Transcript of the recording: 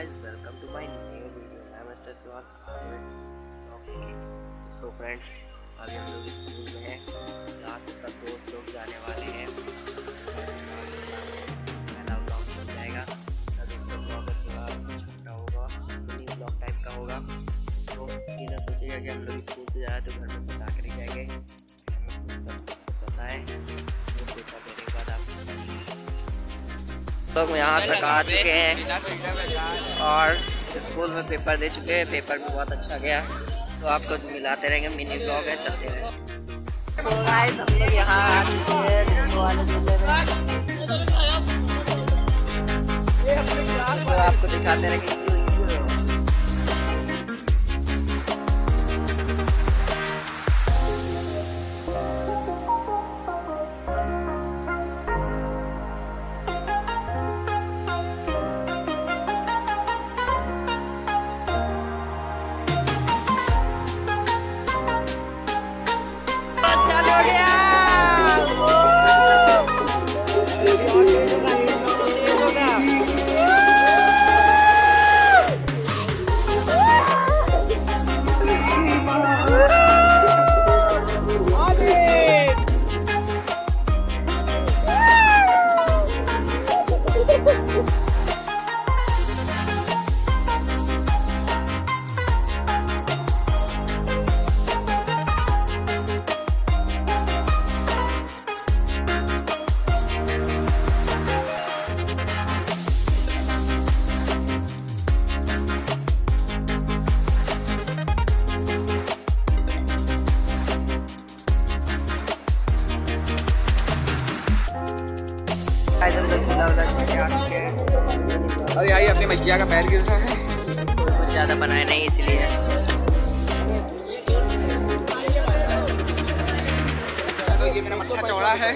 guys, welcome to my new video. मैं mister Shivas so friends अभी हम लोग स्कूल में हैं। यहाँ से सब दोस्त लोग जाने वाले हैं। पहला ब्लॉग जाएगा। ब्लॉग थोड़ा छोटा होगा। मिनी ब्लॉग टाइप का होगा। तो ये ना सोचेगा कि हम लोग स्कूल से जाए तो घर में बता कर जाएँगे सब लोग यहाँ तक आ चुके हैं। और स्कूल में पेपर दे चुके हैं। पेपर भी बहुत अच्छा गया। तो आपको मिलाते रहेंगे। मिनी ब्लॉग है चलते रहेंगे तो तो आपको दिखाते रहेंगे अरे यही अपने मैया का पैर गिर रहा है। कुछ ज़्यादा बनाया नहीं इसलिए। तो ये मेरा मटका चौड़ा है।